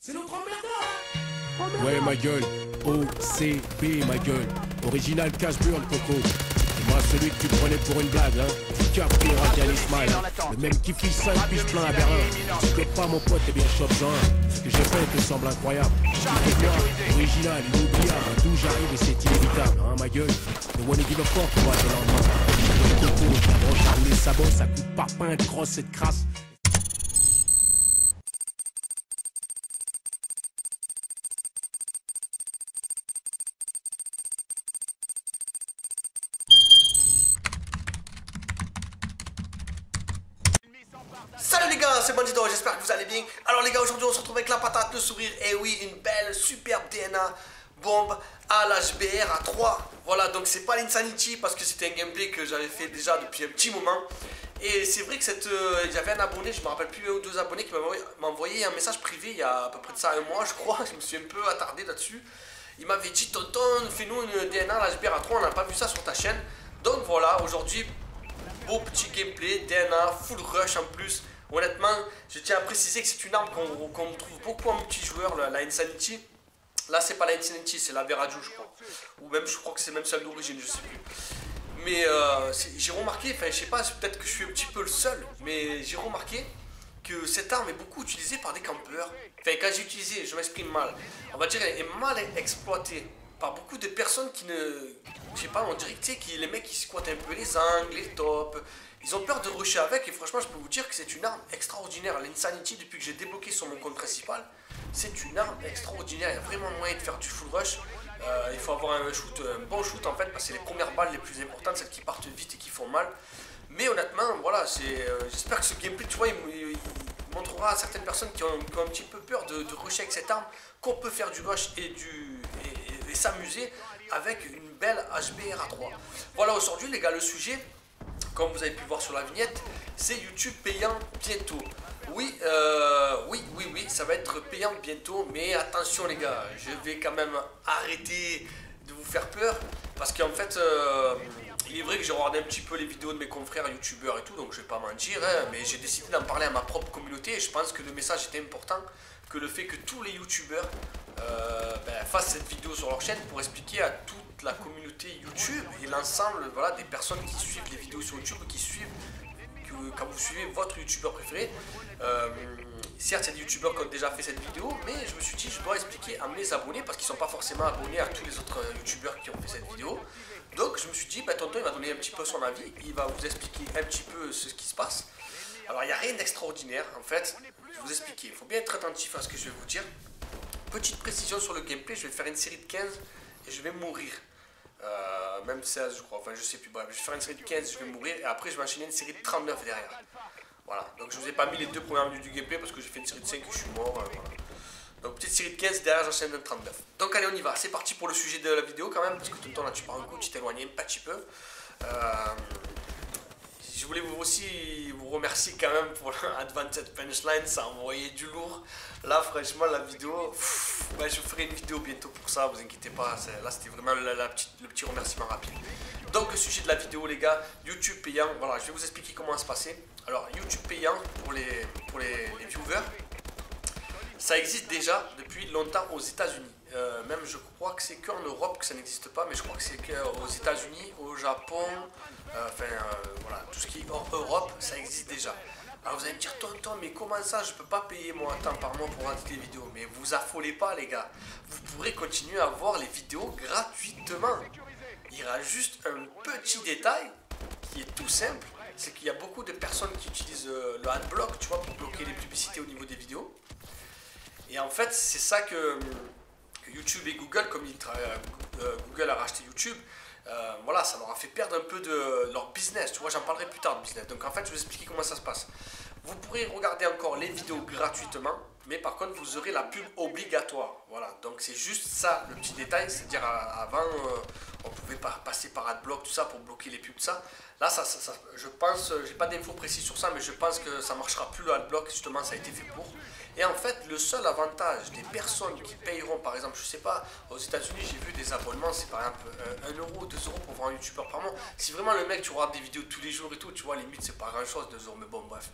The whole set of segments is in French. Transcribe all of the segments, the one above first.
C'est notre emmerdeur Ouais, ma gueule. OCB, ma gueule. Original cash burn, Coco. C'est moi celui que tu prenais pour une blague, hein. Capri, Radial Ismail. Le même qui fiche 5 piges plein à Berlin. Tu fais pas, mon pote, t'es bien chop Ce que j'ai fait te semble incroyable. Moi, original, inoubliable. D'où j'arrive et c'est inévitable, hein, ma gueule. Ne wanna give a fuck, moi, c'est lendemain. Coco, ta broche, les sabots, ça coûte pas pain, grosse cette crasse. J'espère que vous allez bien. Alors les gars, aujourd'hui on se retrouve avec la patate, le sourire, et oui, une belle, superbe DNA bombe à l'HBR à 3. Voilà, donc c'est pas l'Insanity parce que c'était un gameplay que j'avais fait déjà depuis un petit moment. Et c'est vrai que cette, euh, j'avais un abonné, je me rappelle plus, un ou deux abonnés qui m'a envoyé un message privé il y a à peu près de ça un mois, je crois. Je me suis un peu attardé là-dessus. Il m'avait dit, Tonton, fais-nous une DNA à l'HBR à 3, on n'a pas vu ça sur ta chaîne. Donc voilà, aujourd'hui, beau petit gameplay, DNA, full rush en plus. Honnêtement, je tiens à préciser que c'est une arme qu'on trouve beaucoup en multijoueur, la, Insanity. Là, c'est pas la Insanity, c'est la Veraju, je crois. Ou même, je crois que c'est même celle d'origine, je sais plus. Mais euh, j'ai remarqué, enfin, je sais pas, peut-être que je suis un petit peu le seul, mais j'ai remarqué que cette arme est beaucoup utilisée par des campeurs. Enfin, quand j'ai utilisé, je m'exprime mal. On va dire, elle est mal exploitée beaucoup de personnes qui ne. Je sais pas, on dirait que qui, les mecs qui squattent un peu les angles, les tops. Ils ont peur de rusher avec et franchement, je peux vous dire que c'est une arme extraordinaire. L'Insanity, depuis que j'ai débloqué sur mon compte principal, c'est une arme extraordinaire. Il y a vraiment moyen de faire du full rush. Euh, il faut avoir un shoot, un bon shoot en fait, parce que c'est les premières balles les plus importantes, celles qui partent vite et qui font mal. Mais honnêtement, voilà, euh, j'espère que ce gameplay, tu vois, il, montrera à certaines personnes qui ont, un petit peu peur de rusher avec cette arme qu'on peut faire du rush et du s'amuser avec une belle HBR à 3. Voilà aujourd'hui les gars le sujet comme vous avez pu voir sur la vignette, c'est YouTube payant bientôt. Oui, euh, oui, oui, oui, ça va être payant bientôt, mais attention les gars, je vais quand même arrêter de vous faire peur, parce qu'en fait, euh, il est vrai que j'ai regardé un petit peu les vidéos de mes confrères youtubeurs et tout, donc je vais pas mentir, hein, mais j'ai décidé d'en parler à ma propre communauté, et je pense que le message était important, que le fait que tous les youtubeurs euh, ben, fassent cette vidéo sur leur chaîne pour expliquer à toute la communauté YouTube et l'ensemble voilà, des personnes qui suivent les vidéos sur YouTube, qui suivent, quand vous suivez votre youtubeur préféré. Euh, certes, il y a des youtubeurs qui ont déjà fait cette vidéo, mais je me suis dit, je dois expliquer à mes abonnés, parce qu'ils ne sont pas forcément abonnés à tous les autres youtubeurs qui ont fait cette vidéo. Donc je me suis dit, bah, tonton, il va donner un petit peu son avis, il va vous expliquer un petit peu ce qui se passe. Alors, il n'y a rien d'extraordinaire, en fait. Je vais vous expliquer. Il faut bien être attentif à ce que je vais vous dire. Petite précision sur le gameplay, je vais faire une série de 15 et je vais mourir. Euh, même 16 je crois, enfin je sais plus, bref, je vais faire une série de 15, je vais mourir, et après je vais enchaîner une série de 39 derrière. Voilà, donc je vous ai pas mis les deux premières minutes du gameplay parce que j'ai fait une série de 5 et je suis mort, euh, Donc petite série de 15, derrière j'enchaîne de 39. Donc allez on y va, c'est parti pour le sujet de la vidéo quand même, parce que tout le temps là tu pars un coup, tu t'éloignes un petit peu. Euh, je voulais vous aussi vous remercier quand même pour l'Advanced Punchline, ça a envoyé du lourd. Là, franchement, la vidéo, je ferai une vidéo bientôt pour ça, vous inquiétez pas. Là, c'était vraiment le petit remerciement rapide. Donc, le sujet de la vidéo, les gars, YouTube payant. Voilà, je vais vous expliquer comment ça se passer. Alors, YouTube payant pour les, pour les, viewers, ça existe déjà depuis longtemps aux États-Unis. Euh, même je crois que c'est qu'en Europe que ça n'existe pas, mais je crois que c'est qu'aux États-Unis, au Japon, euh, enfin euh, voilà, tout ce qui est hors Europe, ça existe déjà. Alors vous allez me dire, tonton, mais comment ça, je peux pas payer mon temps par mois pour regarder des vidéos? Mais vous affolez pas les gars, vous pourrez continuer à voir les vidéos gratuitement. Il y aura juste un petit détail qui est tout simple, c'est qu'il y a beaucoup de personnes qui utilisent le adblock, tu vois, pour bloquer les publicités au niveau des vidéos. Et en fait, c'est ça que YouTube et Google, comme euh, Google a racheté YouTube, euh, voilà, ça leur a fait perdre un peu de leur business. Tu vois, j'en parlerai plus tard de business. Donc en fait, je vais vous expliquer comment ça se passe. Vous pourrez regarder encore les vidéos gratuitement, mais par contre, vous aurez la pub obligatoire. Voilà, donc c'est juste ça le petit détail. C'est-à-dire, avant, euh, on pouvait pas passer par AdBlock, tout ça, pour bloquer les pubs, ça. Là, ça, ça, je pense, j'ai pas d'infos précises sur ça, mais je pense que ça marchera plus le AdBlock. Justement, ça a été fait pour. Et en fait, le seul avantage des personnes qui payeront, par exemple, je sais pas, aux États-Unis, j'ai vu des abonnements, c'est par exemple 1 euh, euro, 2 euros pour voir un youtubeur par mois. Si vraiment le mec, tu regardes des vidéos tous les jours et tout, tu vois, limite, c'est pas grand chose, 2 euros, mais bon, bref.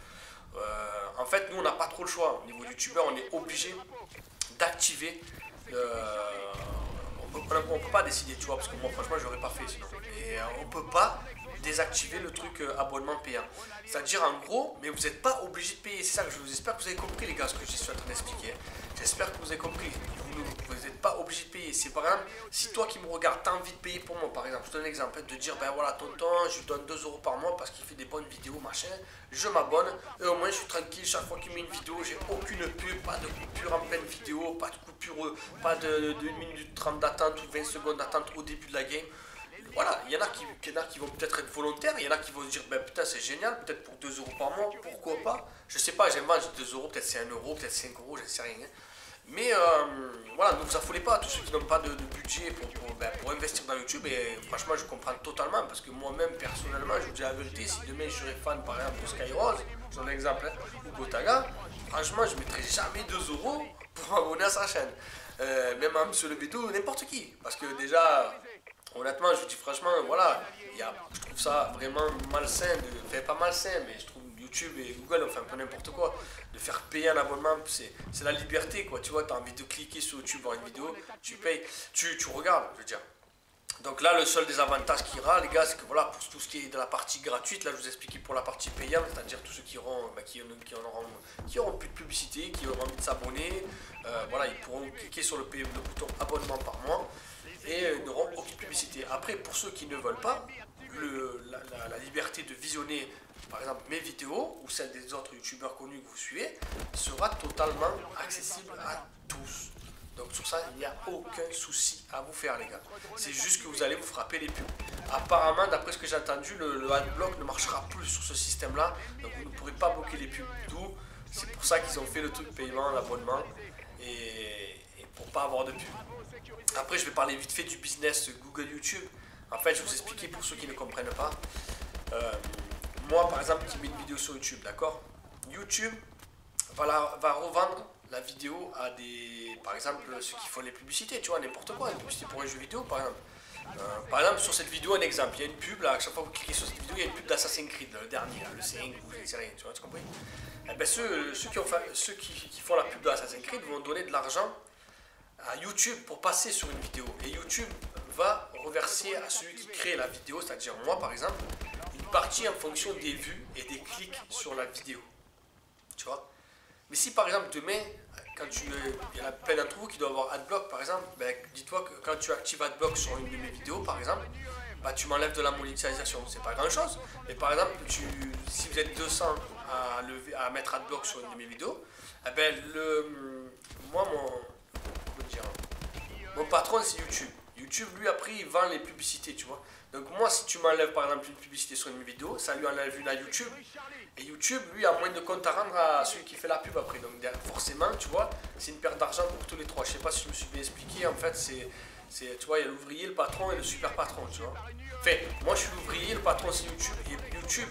En fait, nous, on n'a pas trop le choix. Au niveau youtubeur, on est obligé d'activer. on ne peut pas décider, tu vois, parce que moi, franchement, je l'aurais pas fait sinon. Et on peut pas désactiver le truc euh, abonnement payant. C'est-à-dire en gros, mais vous n'êtes pas obligé de payer. C'est ça que je vous espère que vous avez compris les gars ce que je suis en train d'expliquer. J'espère que vous avez compris. Vous n'êtes pas obligé de payer. C'est par exemple, si toi qui me regardes, as envie de payer pour moi, par exemple, je te donne un exemple, de dire ben voilà tonton, je lui donne 2 euros par mois parce qu'il fait des bonnes vidéos, machin, je m'abonne et au moins je suis tranquille chaque fois qu'il met une vidéo, j'ai aucune pub, pas de coupure en pleine vidéo, pas de coupure, pas de, de 1 minute 30 d'attente ou 20 secondes d'attente au début de la game voilà, il y en a qui, qui vont peut-être être volontaires, il y en a qui vont se dire, ben putain c'est génial, peut-être pour 2 euros par mois, pourquoi pas Je sais pas, pas, 2 euros, peut-être c'est 1 euro, peut-être 5 euros, je ne sais rien. Hein. Mais euh, voilà, ne vous affolez pas, tous ceux qui n'ont pas de, budget ben, pour, investir dans YouTube, et franchement je comprends totalement, parce que moi-même personnellement, je vous dis la vérité, si demain je serais fan par exemple de Skyrose, j'en ai un exemple, hein, ou Gotaga, franchement je ne mettrais jamais 2 euros pour m'abonner à sa chaîne. Euh, même à M. Le Bédou, n'importe qui. Parce que déjà, honnêtement, je vous dis franchement, voilà, y a, je trouve ça vraiment malsain, de, enfin pas malsain, mais je trouve YouTube et Google, enfin peu n'importe quoi, de faire payer un abonnement, c'est la liberté, quoi. Tu vois, tu as envie de cliquer sur YouTube, voir une vidéo, tu payes, tu, tu regardes, je veux dire. Donc là, le seul désavantage qu'il y aura, les gars, c'est que voilà, pour tout ce qui est de la partie gratuite, là je vous expliqué pour la partie payante, c'est-à-dire tous ceux qui auront, bah, qui, qui, auront, qui auront plus de publicité, qui auront envie de s'abonner, euh, voilà, ils pourront cliquer sur le bouton abonnement par mois et euh, n'auront aucune publicité. Après, pour ceux qui ne veulent pas, la, liberté de visionner par exemple mes vidéos ou celles des autres youtubeurs connus que vous suivez sera totalement accessible à tous. Donc sur ça, il n'y a aucun souci à vous faire les gars. C'est juste que vous allez vous frapper les pubs. Apparemment, d'après ce que j'ai entendu, le, adblock ne marchera plus sur ce système-là. Donc vous ne pourrez pas bloquer les pubs tout. C'est pour ça qu'ils ont fait le truc paiement, l'abonnement. Et pour pas avoir de pubs. Après, je vais parler vite fait du business Google YouTube. En fait, je vais vous expliquer pour ceux qui ne comprennent pas. Euh, moi, par exemple, qui mets une vidéo sur YouTube, d'accord? YouTube va, va revendre la vidéo à des, par exemple, ceux qui font les publicités, tu vois, n'importe quoi, une publicité pour un jeu vidéo, par exemple. Euh, par exemple, sur cette vidéo, un exemple, il y a une pub, là, à chaque fois que vous cliquez sur cette vidéo, il y a une pub d'Assassin's Creed, le dernier, le 5, ou je sais rien, tu vois, tu comprends? Eh ben, ceux, ceux, qui, ont ceux qui, qui, font la pub d'Assassin's Creed vont donner de l'argent à YouTube pour passer sur une vidéo. Et YouTube va reverser à celui qui crée la vidéo, c'est-à-dire moi par exemple, une partie en fonction des vues et des clics sur la vidéo. Tu vois? Mais si par exemple demain, quand tu, il y en a plein d'entre vous qui doivent avoir AdBlock par exemple, ben, dis-toi que quand tu actives AdBlock sur une de mes vidéos par exemple, bah, tu m'enlèves de la monétisation. C'est pas grand chose. Mais par exemple, tu, si vous êtes 200 à, lever, à mettre AdBlock sur une de mes vidéos, eh ben, le, moi, mon, mon patron, c'est YouTube. YouTube, lui, après, il vend les publicités, tu vois. Donc moi, si tu m'enlèves par exemple une publicité sur une vidéo, ça lui enlève une à YouTube. Et YouTube, lui, a moins de compte à rendre à celui qui fait la pub après. Donc forcément, tu vois, c'est une perte d'argent pour tous les trois. Je sais pas si je me suis bien expliqué. En fait, c'est, tu vois, il y a l'ouvrier, le patron et le super patron, tu vois. Enfin, moi, je suis l'ouvrier, le patron, c'est YouTube. Et YouTube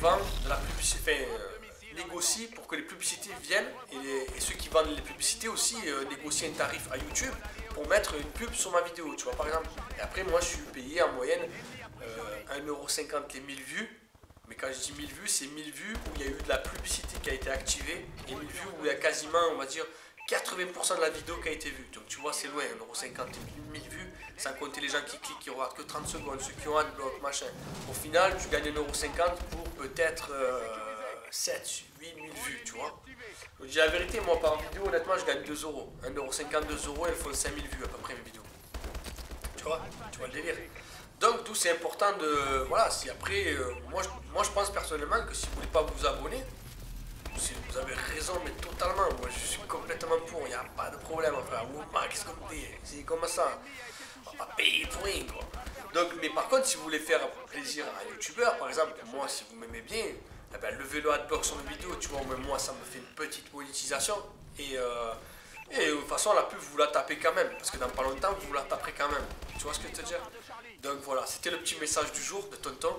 vend la publicité. Euh, négocie pour que les publicités viennent et, ceux qui vendent les publicités aussi euh, négocient un tarif à YouTube pour mettre une pub sur ma vidéo, tu vois, par exemple. Après, moi, je suis payé en moyenne euh, 1,50€ les 1000 vues. Mais quand je dis 1000 vues, c'est 1000 vues où il y a eu de la publicité qui a été activée et 1000 vues où il y a quasiment, on va dire, 80% de la vidéo qui a été vue. Donc tu vois, c'est loin, 1,50€, 1000 vues, sans compter les gens qui cliquent, qui regardent que 30 secondes, ceux qui ont un bloc, machin. Au final, tu gagnes 1,50€ pour peut-être 7, 8 000 vues, tu vois. Je dis la vérité, moi par vidéo, honnêtement, je gagne 2 euros. 1,50€, 2 euros, elles font 5000 vues à peu près mes vidéos. Tu vois, tu vois le délire. Donc, tout c'est important de. Voilà, si après, euh, moi, je, moi je pense personnellement que si vous voulez pas vous abonner, vous avez raison, mais totalement, moi je suis complètement pour, il n'y a pas de problème, frère. qu'est-ce que C'est comme ça. On va pas payer pour rien, quoi. Donc, mais par contre, si vous voulez faire plaisir à un youtubeur, par exemple, moi, si vous m'aimez bien, eh ben, levez le adblock sur mes vidéos, tu vois, même moi ça me fait une petite monétisation. Et, euh, et de toute façon la pub vous la tapez quand même, parce que dans pas longtemps vous la taperez quand même. Tu vois ce que je veux te dire Donc voilà, c'était le petit message du jour de Tonton.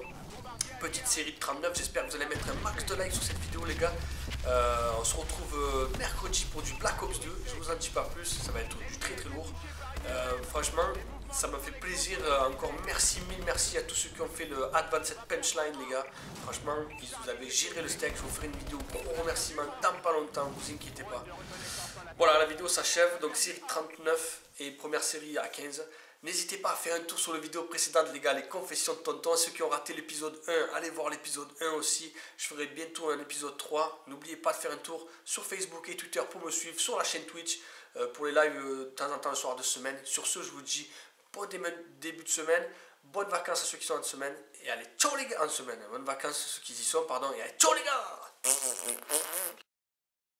Petite série de 39, j'espère que vous allez mettre un max de likes sur cette vidéo les gars. Euh, on se retrouve mercredi pour du Black Ops 2. Je vous en dis pas plus, ça va être du très très lourd. franchement, ça m'a fait plaisir. encore merci, mille merci à tous ceux qui ont fait le Advanced Punchline, les gars. Franchement, vous avez géré le steak. Je vous ferai une vidéo gros remerciement dans pas longtemps, vous inquiétez pas. Voilà, la vidéo s'achève. Donc, série 39 et première série à 15. N'hésitez pas à faire un tour sur les vidéos précédentes, les gars, les confessions de tonton. Ceux qui ont raté l'épisode 1, allez voir l'épisode 1 aussi. Je ferai bientôt un épisode 3. N'oubliez pas de faire un tour sur Facebook et Twitter pour me suivre, sur la chaîne Twitch, euh, pour les lives euh, de temps en temps le soir de semaine. Sur ce, je vous dis début de semaine, bonnes vacances à ceux qui sont en semaine. Et allez, ciao les gars, en semaine. Bonnes vacances à ceux qui y sont, pardon. Et allez, ciao les gars